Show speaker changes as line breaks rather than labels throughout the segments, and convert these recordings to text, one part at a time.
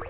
you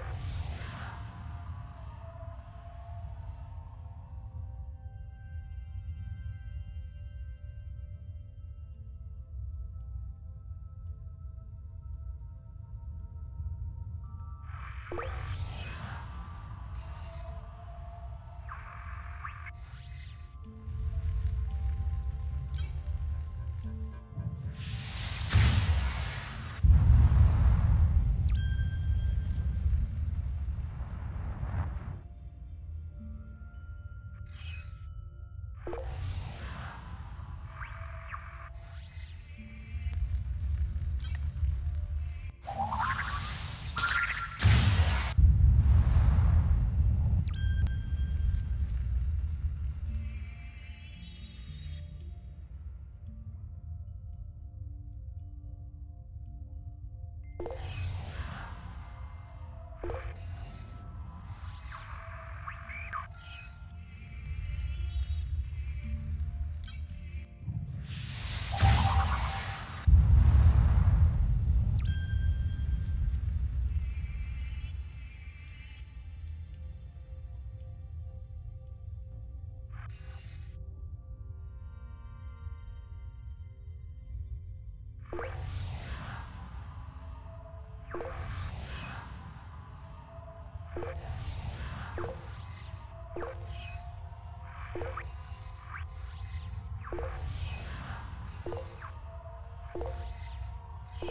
you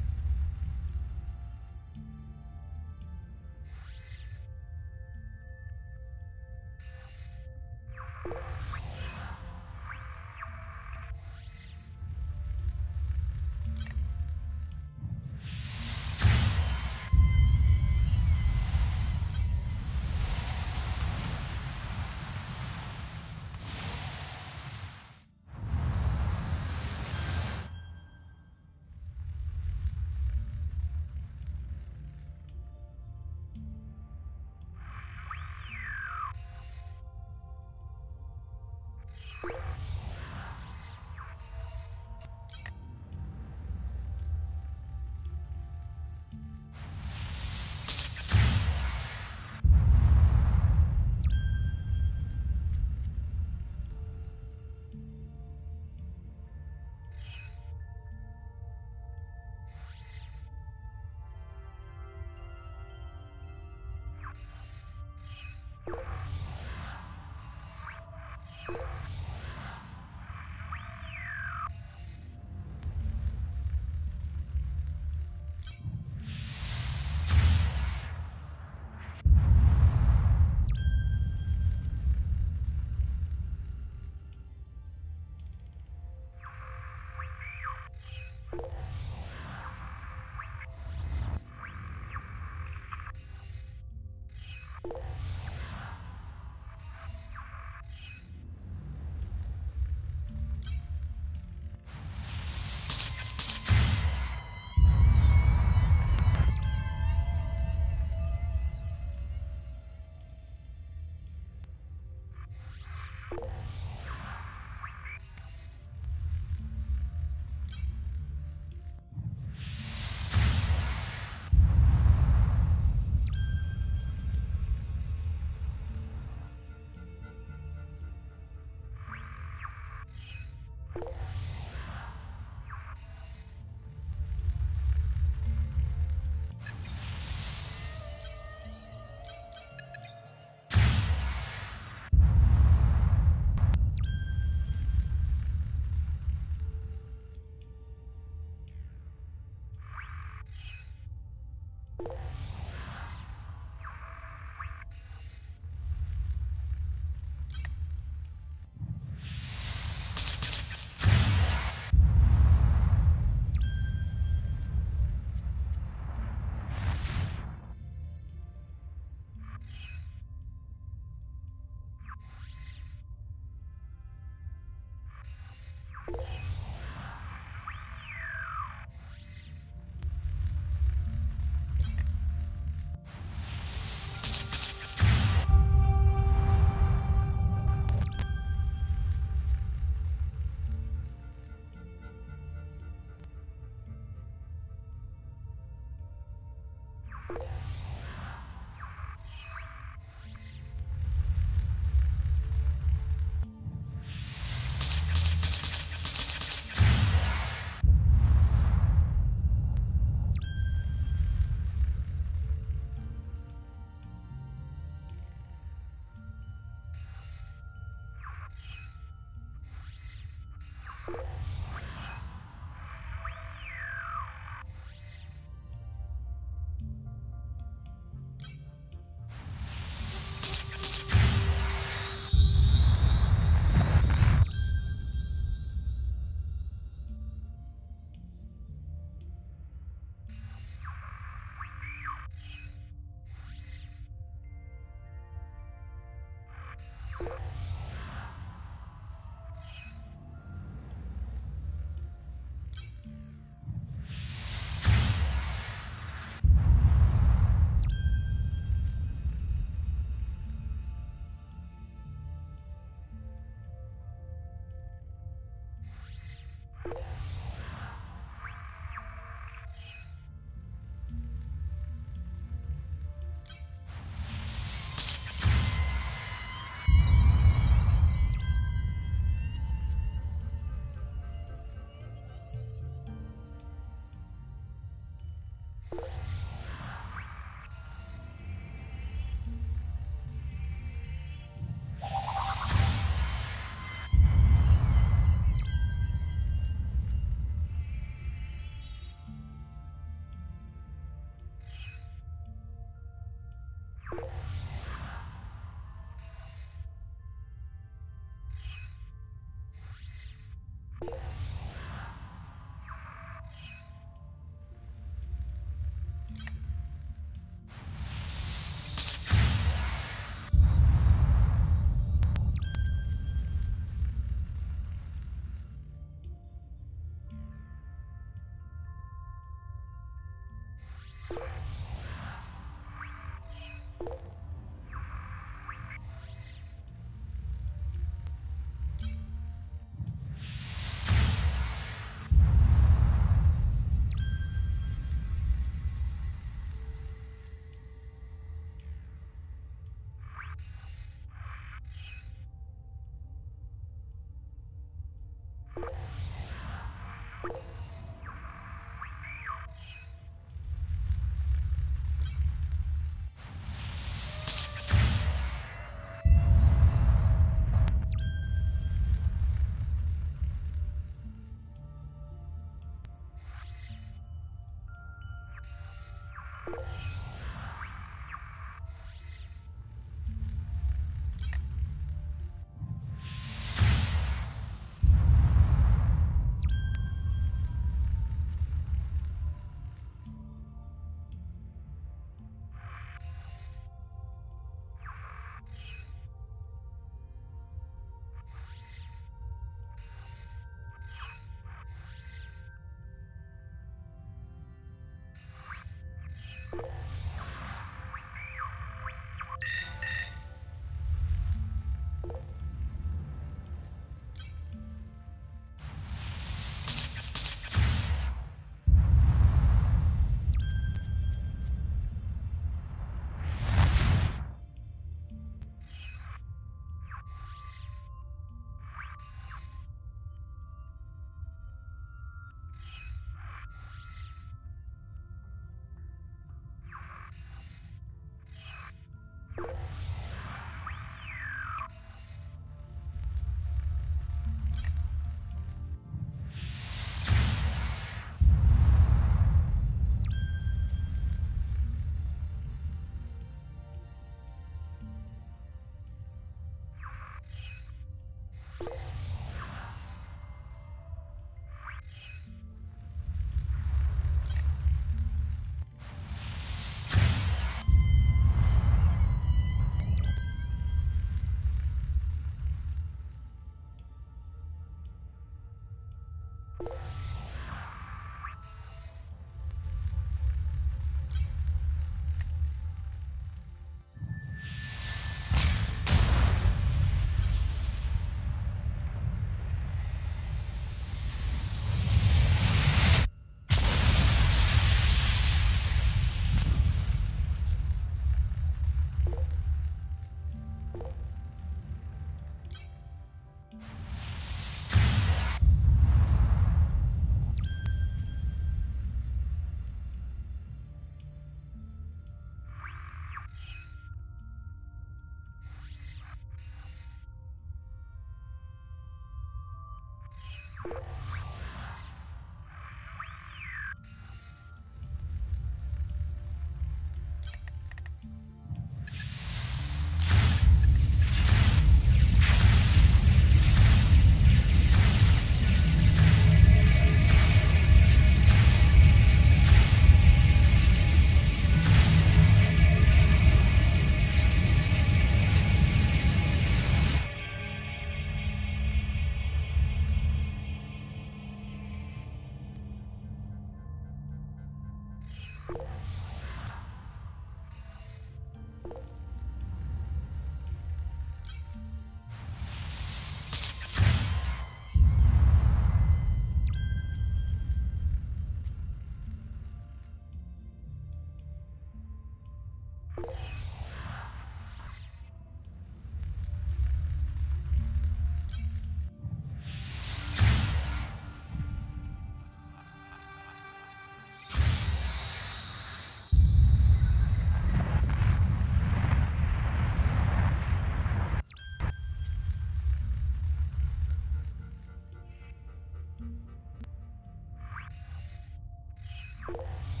you